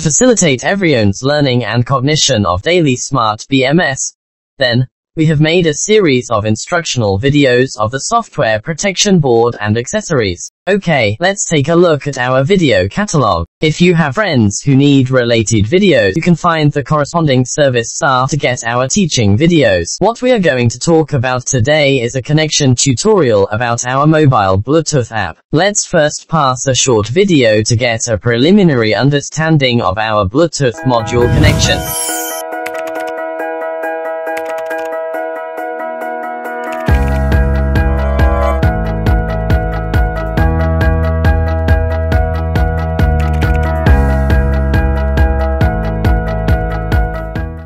to facilitate everyone's learning and cognition of DALY smart BMS. Then, we have made a series of instructional videos of the software protection board and accessories. Okay, let's take a look at our video catalog. If you have friends who need related videos, you can find the corresponding service staff to get our teaching videos. What we are going to talk about today is a connection tutorial about our mobile Bluetooth app. Let's first pass a short video to get a preliminary understanding of our Bluetooth module connection.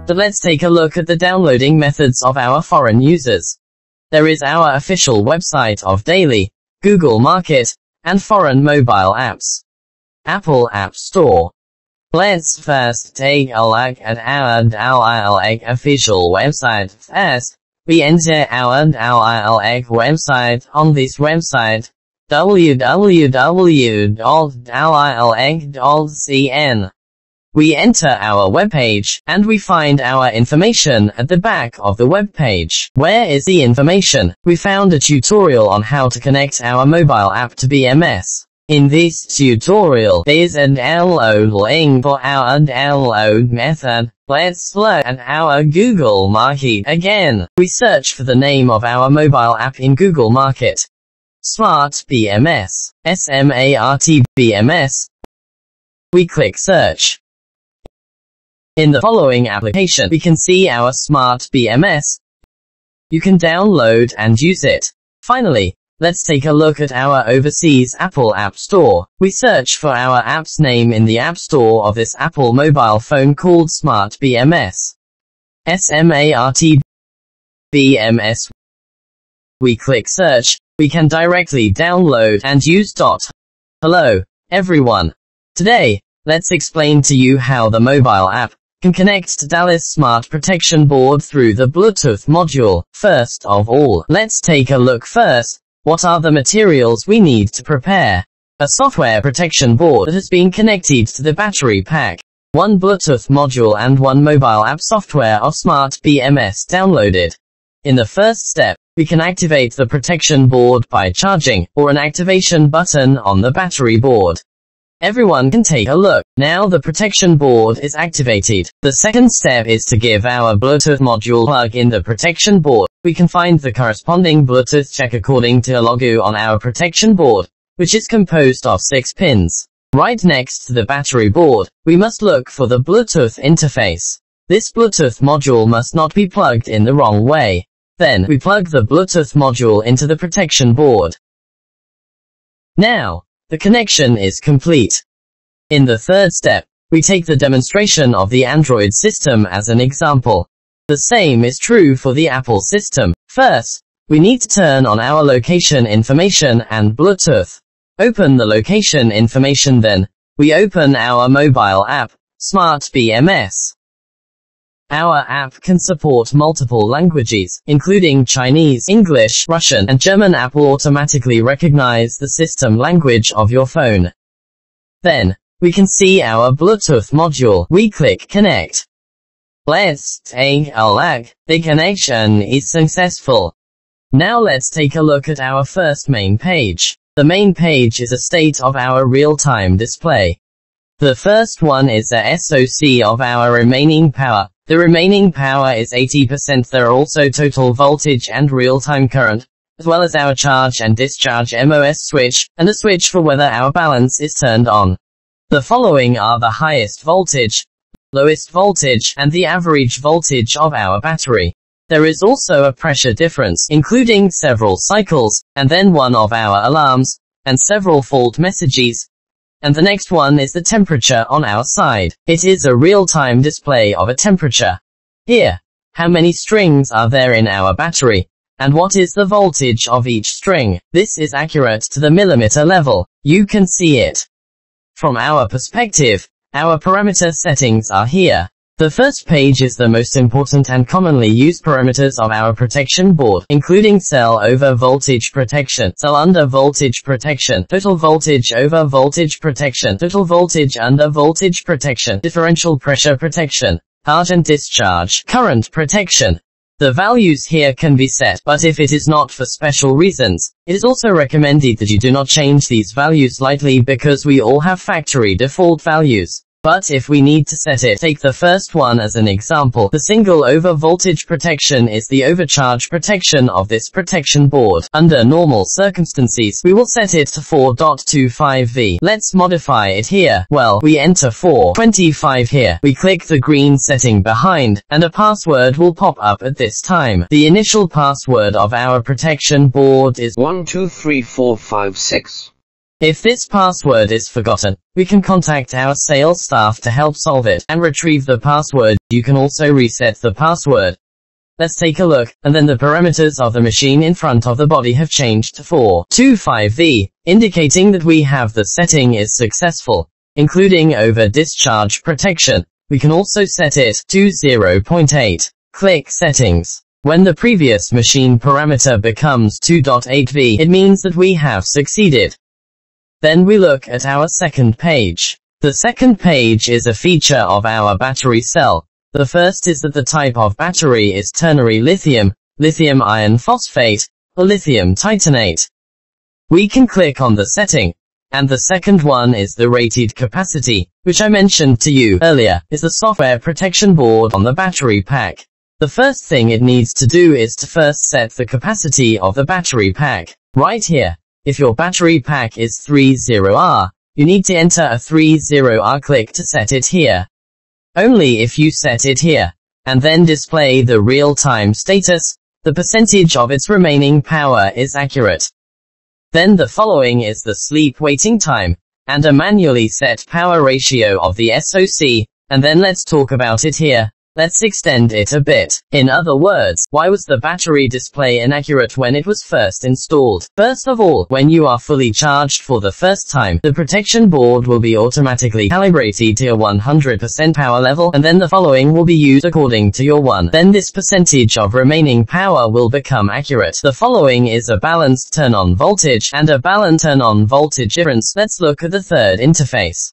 So let's take a look at the downloading methods of our foreign users. There is our official website of DALY, Google Market, and foreign mobile apps. Apple App Store. Let's first take a look at our DALILEG official website. First, we enter our DALILEG website. On this website, www.dalileg.cn. We enter our web page, and we find our information at the back of the web page. Where is the information? We found a tutorial on how to connect our mobile app to BMS. In this tutorial, there's an download link for our download method. Let's look at our Google Market again. We search for the name of our mobile app in Google Market. Smart BMS. S-M-A-R-T BMS. We click search. In the following application, we can see our smart BMS. You can download and use it. Finally, let's take a look at our overseas Apple App Store. We search for our app's name in the App Store of this Apple mobile phone called Smart BMS. S-M-A-R-T BMS. We click search. We can directly download and use. dot. Hello, everyone. Today, let's explain to you how the mobile app can connect to DALY's Smart Protection Board through the Bluetooth module. First of all, let's take a look first. What are the materials we need to prepare? A software protection board has been connected to the battery pack. One Bluetooth module and one mobile app software of Smart BMS downloaded. In the first step, we can activate the protection board by charging, or an activation button on the battery board. Everyone can take a look. Now the protection board is activated. The second step is to give our Bluetooth module plug in the protection board. We can find the corresponding Bluetooth check according to a logo on our protection board, which is composed of six pins. Right next to the battery board, we must look for the Bluetooth interface. This Bluetooth module must not be plugged in the wrong way. Then, we plug the Bluetooth module into the protection board. Now, the connection is complete. In the third step, we take the demonstration of the Android system as an example. The same is true for the Apple system. First, we need to turn on our location information and Bluetooth. Open the location information then, we open our mobile app, Smart BMS. Our app can support multiple languages, including Chinese, English, Russian, and German. App will automatically recognize the system language of your phone. Then, we can see our Bluetooth module. We click connect. Let's take a look. The connection is successful. Now let's take a look at our first main page. The main page is a state of our real-time display. The first one is a SOC of our remaining power. The remaining power is 80%. There are also total voltage and real-time current, as well as our charge and discharge MOS switch, and a switch for whether our balance is turned on. The following are the highest voltage, lowest voltage, and the average voltage of our battery. There is also a pressure difference, including several cycles, and then one of our alarms, and several fault messages, and the next one is the temperature on our side. It is a real-time display of a temperature. Here, how many strings are there in our battery? And what is the voltage of each string? This is accurate to the millimeter level. You can see it. From our perspective, our parameter settings are here. The first page is the most important and commonly used parameters of our protection board, including cell over voltage protection, cell under voltage protection, total voltage over voltage protection, total voltage under voltage protection, differential pressure protection, charge and discharge, current protection. The values here can be set, but if it is not for special reasons, it is also recommended that you do not change these values lightly because we all have factory default values. But if we need to set it, take the first one as an example. The single over voltage protection is the overcharge protection of this protection board. Under normal circumstances, we will set it to 4.25V. Let's modify it here. Well, we enter 425 here. We click the green setting behind, and a password will pop up at this time. The initial password of our protection board is 123456. If this password is forgotten, we can contact our sales staff to help solve it and retrieve the password. You can also reset the password. Let's take a look, and then the parameters of the machine in front of the body have changed to 425V, indicating that we have the setting is successful, including over discharge protection. We can also set it to 0.8. Click Settings. When the previous machine parameter becomes 2.8V, it means that we have succeeded. Then we look at our second page. The second page is a feature of our battery cell. The first is that the type of battery is ternary lithium, lithium iron phosphate, or lithium titanate. We can click on the setting. And the second one is the rated capacity, which I mentioned to you earlier, is the software protection board on the battery pack. The first thing it needs to do is to first set the capacity of the battery pack. Right here. If your battery pack is 30R, you need to enter a 30R click to set it here. Only if you set it here, and then display the real-time status, the percentage of its remaining power is accurate. Then the following is the sleep waiting time, and a manually set power ratio of the SOC, and then let's talk about it here. Let's extend it a bit. In other words, why was the battery display inaccurate when it was first installed? First of all, when you are fully charged for the first time, the protection board will be automatically calibrated to your 100% power level, and then the following will be used according to your 1. Then this percentage of remaining power will become accurate. The following is a balanced turn-on voltage, and a balanced turn-on voltage difference. Let's look at the third interface.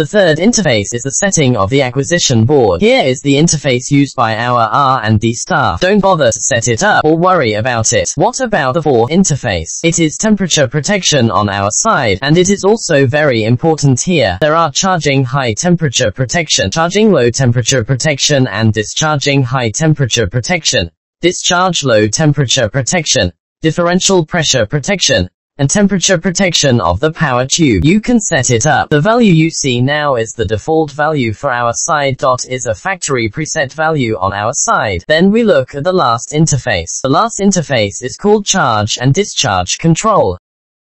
The third interface is the setting of the acquisition board. Here is the interface used by our R&D staff. Don't bother to set it up or worry about it. What about the fourth interface? It is temperature protection on our side, and it is also very important here. There are charging high temperature protection, charging low temperature protection, and discharging high temperature protection. Discharge low temperature protection, differential pressure protection, and temperature protection of the power tube. You can set it up. The value you see now is the default value for our side. Dot is a factory preset value on our side. Then we look at the last interface. The last interface is called charge and discharge control.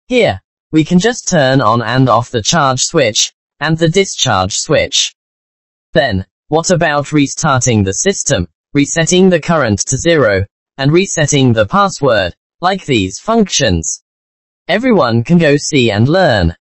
Here, we can just turn on and off the charge switch, and the discharge switch. Then, what about restarting the system, resetting the current to zero, and resetting the password, like these functions? Everyone can go see and learn.